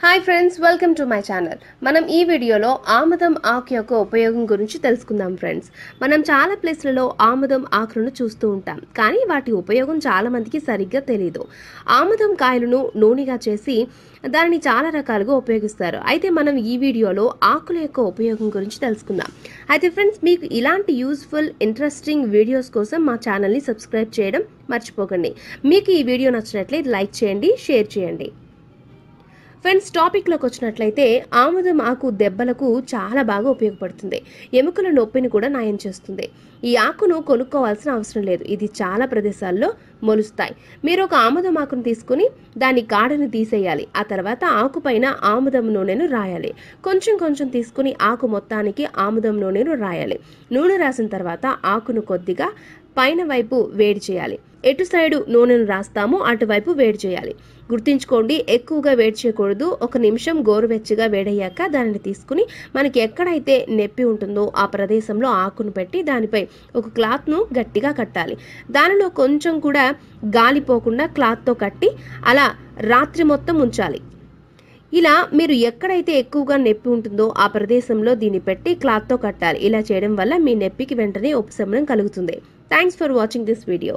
Hi friends welcome to my channel మనం ఈ వీడియోలో ఆముదం ఆకు యొక్క ఉపయోగం గురించి తెలుసుకుందాం ఫ్రెండ్స్ మనం చాలా ప్లేస్లలో ఆముదం ఆకులను చూస్తూ ఉంటాం. కానీ వాటి ఉపయోగం చాలామందికి సరిగ్గా తెలియదు ఆముదం కాయలను నూనెగా చేసి దానిని చాలా రకాలుగా ఉపయోగిస్తారు. అయితే మనం ఈ వీడియోలో ఆకుల యొక్క ఉపయోగం గురించి తెలుసుకుందాం. అయితే ఫ్రెండ్స్ మీకు ఇలాంటి యూస్ఫుల్ ఇంట్రెస్టింగ్ వీడియోస్ కోసం మా ఛానల్ని సబ్స్క్రైబ్ చేయడం మర్చిపోకండి. మీకు ఈ వీడియో నచ్చినట్లయితే లైక్ చేయండి షేర్ చేయండి. ఫ్రెండ్స్ టాపిక్లోకి వచ్చినట్లయితే ఆముదం ఆకు దెబ్బలకు చాలా బాగా ఉపయోగపడుతుంది. ఎముకల నొప్పిని కూడా నయం చేస్తుంది. ఈ ఆకును కొనుక్కోవాల్సిన అవసరం లేదు. ఇది చాలా ప్రదేశాల్లో మొలుస్తాయి. మీరు ఒక ఆముదం ఆకును తీసుకుని దాని కాడను తీసేయాలి. ఆ తర్వాత ఆకుపైన ఆముదం నూనెను రాయాలి. కొంచెం కొంచెం తీసుకుని ఆకు మొత్తానికి ఆముదం నూనెను రాయాలి. నూనె రాసిన తర్వాత ఆకును కొద్దిగా పైన వైపు వేడి చేయాలి. ఎటు సైడు నూనెను రాస్తామో అటువైపు వేడి చేయాలి. గుర్తుంచుకోండి ఎక్కువగా వేడి చేయకూడదు. ఒక నిమిషం గోరువెచ్చగా వేడయ్యాక దానిని తీసుకుని మనకి ఎక్కడైతే నొప్పి ఉంటుందో ఆ ప్రదేశంలో ఆకును పెట్టి దానిపై ఒక క్లాత్ను గట్టిగా కట్టాలి. దానిలో కొంచెం కూడా గాలిపోకుండా క్లాత్తో కట్టి అలా రాత్రి మొత్తం ఉంచాలి. ఇలా మీరు ఎక్కడైతే ఎక్కువగా నొప్పి ఉంటుందో ఆ ప్రదేశంలో దీన్ని పెట్టి క్లాత్తో కట్టాలి. ఇలా చేయడం వల్ల మీ నొప్పికి వెంటనే ఉపశమనం కలుగుతుంది. Thanks for watching this video